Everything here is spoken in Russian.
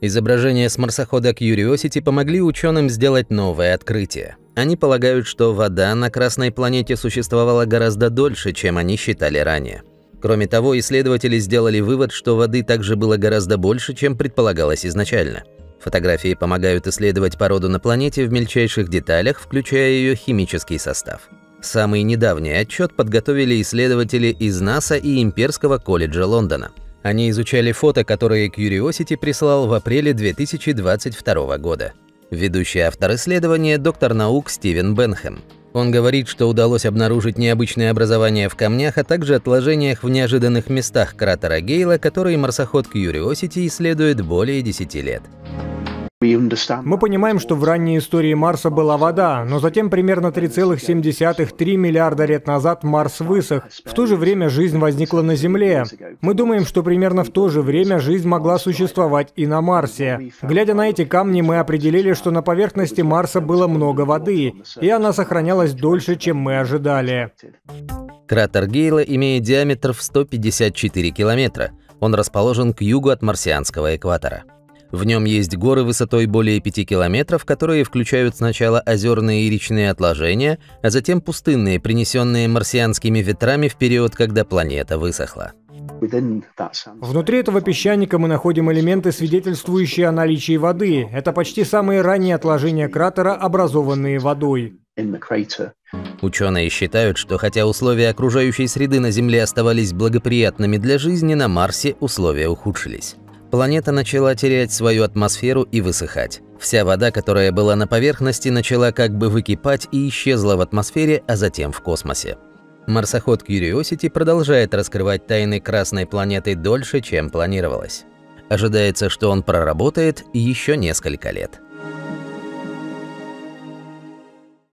Изображения с марсохода Curiosity помогли ученым сделать новое открытие. Они полагают, что вода на Красной планете существовала гораздо дольше, чем они считали ранее. Кроме того, исследователи сделали вывод, что воды также было гораздо больше, чем предполагалось изначально. Фотографии помогают исследовать породу на планете в мельчайших деталях, включая ее химический состав. Самый недавний отчет подготовили исследователи из НАСА и Имперского колледжа Лондона. Они изучали фото, которые Curiosity прислал в апреле 2022 года. Ведущий автор исследования – доктор наук Стивен Бенхэм. Он говорит, что удалось обнаружить необычные образования в камнях, а также отложениях в неожиданных местах кратера Гейла, которые марсоход Curiosity исследует более 10 лет. Мы понимаем, что в ранней истории Марса была вода, но затем примерно 3,7-3 миллиарда лет назад Марс высох. В то же время жизнь возникла на Земле. Мы думаем, что примерно в то же время жизнь могла существовать и на Марсе. Глядя на эти камни, мы определили, что на поверхности Марса было много воды, и она сохранялась дольше, чем мы ожидали. Кратер Гейла имеет диаметр в 154 километра. Он расположен к югу от марсианского экватора. В нем есть горы высотой более 5 километров, которые включают сначала озерные и речные отложения, а затем пустынные, принесенные марсианскими ветрами в период, когда планета высохла. Внутри этого песчаника мы находим элементы, свидетельствующие о наличии воды. Это почти самые ранние отложения кратера, образованные водой. Ученые считают, что хотя условия окружающей среды на Земле оставались благоприятными для жизни, на Марсе условия ухудшились планета начала терять свою атмосферу и высыхать. Вся вода, которая была на поверхности, начала как бы выкипать и исчезла в атмосфере, а затем в космосе. Марсоход Curiosity продолжает раскрывать тайны Красной планеты дольше, чем планировалось. Ожидается, что он проработает еще несколько лет.